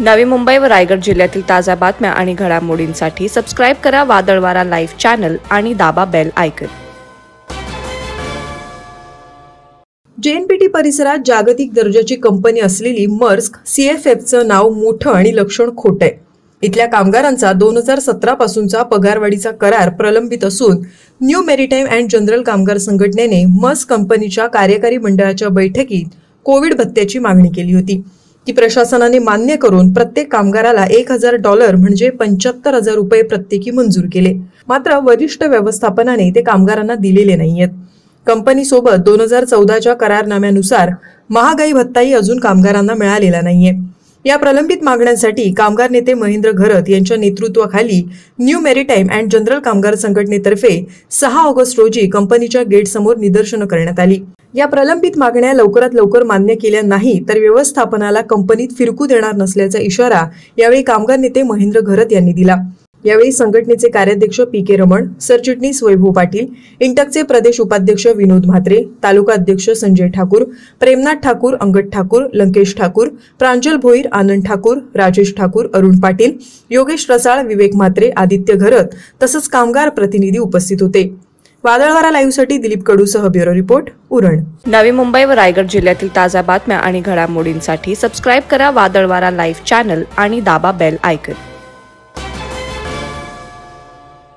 नवी मुंबई व रायगड जिल्ह्यातील ताज्या बातम्या आणि घडामोडींसाठी सबस्क्राईब करा वादळवारा लाईव्ह चॅनल आणि दाबा बेल आयकन जेएनपीटी परिसरात जागतिक दर्जाची कंपनी असलेली मर्स्क सीएफएफचं नाव मोठं आणि लक्षण खोटं आहे. इथल्या कामगारांचा दोन हजार सतरा पासूनचा पगारवाढीचा करार प्रलंबित असून न्यू मेरीटाईम अँड जनरल कामगार संघटनेने मस्क कंपनीच्या कार्यकारी मंडळाच्या बैठकीत कोविड भत्त्याची मागणी केली होती. ती प्रशासनाने मान्य करून प्रत्येक कामगाराला एक हजार डॉलर म्हणजे पंच्याहत्तर हजार रुपये प्रत्येकी मंजूर केले. मात्र वरिष्ठ व्यवस्थापनाने ते कामगारांना दिलेले नाहीयेत. कंपनीसोबत दोन हजार चौदाच्या करारनाम्यानुसार महागाई भत्ताही अजून कामगारांना मिळालेला नाहीये. या प्रलंबित मागण्यांसाठी कामगार नेते महेंद्र घरत यांच्या नेतृत्वाखाली न्यू मेरीटाईम अँड जनरल कामगार संघटनेतर्फे सहा ऑगस्ट रोजी कंपनीच्या गेटसमोर निदर्शनं करण्यात आली. या प्रलंबित मागण्या लवकरात लवकर मान्य केल्या नाही तर व्यवस्थापनाला कंपनीत फिरकू देणार नसल्याचा इशारा यावेळी कामगार नेते महेंद्र घरत यांनी दिला. यावेळी संघटनेचे कार्याध्यक्ष पी के रमण सरचिटणीस वैभव पाटील इंटकचे प्रदेश उपाध्यक्ष विनोद म्हात्रे तालुका अध्यक्ष संजय ठाकूर प्रेमनाथ ठाकूर अंगद ठाकूर लंकेश ठाकूर प्रांजल भोईर आनंद ठाकूर राजेश ठाकूर अरुण पाटील योगेश रसाळ विवेक म्हात्रे आदित्य घरत तसंच कामगार प्रतिनिधी उपस्थित होते. वादळवारा लाईव्हसाठी दिलीप कडूसह ब्युरो रिपोर्ट उरण. नवी मुंबई व रायगड जिल्ह्यातील ताज्या बातम्या आणि घडामोडींसाठी सबस्क्राईब करा वादळवारा लाईव्ह चॅनल आणि दाबा बेल आयकन